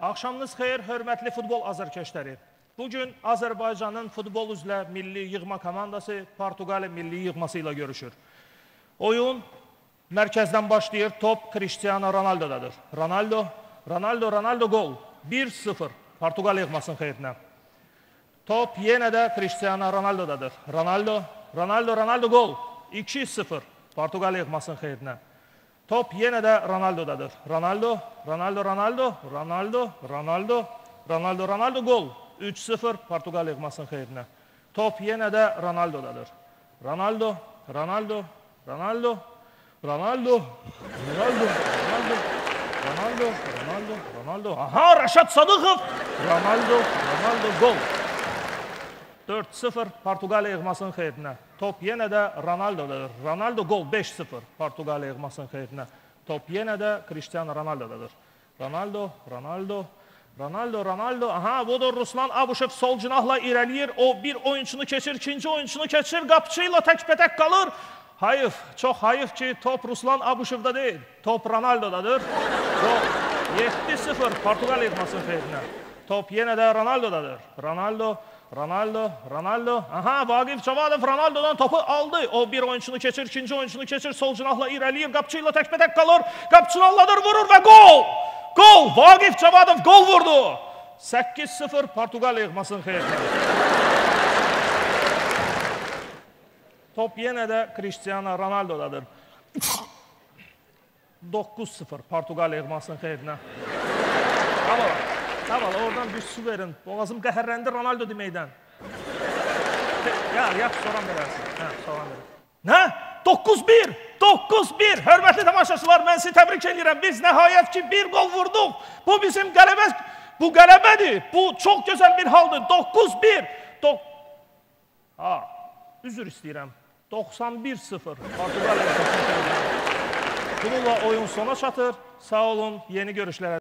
Axşamınız xeyir, hörmətli futbol azarkeşləri. Bugün Azərbaycanın futbol üzrə milli yığma komandası Portuqaliya milli yığması ilə görüşür. Oyun mərkəzdən başlayır, top Cristiano Ronaldo'dadır. Ronaldo, Ronaldo, Ronaldo gol. 1-0 Portuqaliya yığmasının xeyrinə. Top yenə də Cristiano Ronaldo'dadır. Ronaldo, Ronaldo, Ronaldo gol. 2-0 Portuqaliya yığmasının xeyrinə. Top yenə də Ronaldo'dadır. Ronaldo, Ronaldo, Ronaldo, Ronaldo, Ronaldo, Ronaldo, Ronaldo gol. 3-0 Portuqaliya yığmasının xeyrinə. Top yenə də Ronaldo'dadır. Ronaldo, Ronaldo, Ronaldo, Ronaldo, Ronaldo, Ronaldo, Ronaldo, Ronaldo, Ronaldo. Aha, Rəşad Sadıqov. Ronaldo, Ronaldo gol. 4-0 Portuqaliya yığmasının xeyrinə. Top yenə də Ronaldo'dadır. Ronaldo gol 5-0 Portuqaliya yığmasının xeyrinə. Top yenə də Cristiano Ronaldo'dadır. Ronaldo, Ronaldo, Ronaldo, Ronaldo. Aha, budur Ruslan Abuşev sol cinahla irəliyir. O bir oyunçunu keçir, ikinci oyunçunu keçir. Qapçı ilə tək-bətək qalır. Hayıf, çox hayıf ki, top Ruslan Abuşevdə deyil. Top Ronaldo'dadır. Gol 7-0 Portuqaliya yığmasının xeyrinə. Top yenə də Ronaldo'dadır. Ronaldo, Ronaldo, Ronaldo. Aha, Vaqif Cavadov Ronaldo'dan topu aldı. O bir oyunçunu keçir, ikinci oyunçunu keçir. Sol cinahla irəliyir. Qapçı ilə təkbətək qalır. Qapçını alladır, vurur və gol! Gol! Vaqif Cavadov gol vurdu. 8-0 Portuqaliya yığmasının xeyrinə. Top yenə də Cristiano Ronaldo'dadır. 9-0 Portuqaliya yığmasının xeyrinə. Tamam. Tamam, oradan bir su verin. Boğazım qəhərləndi Ronaldo deməkdən. Ya, yap, soran verərsin. Hə, soran verin. Nə? 9-1! 9-1! Hörmətli tamaşaçılar, mən sizi təbrik edirəm. Biz nəhayət ki, bir gol vurduq. Bu bizim qələbə, bu qələbədir. Bu çox gözəl bir haldır. 9-1! Do ha, üzr istəyirəm. 91-0 Portuqaliya. Bununla oyun sona çatır. Sağ olun, yeni görüşlərə.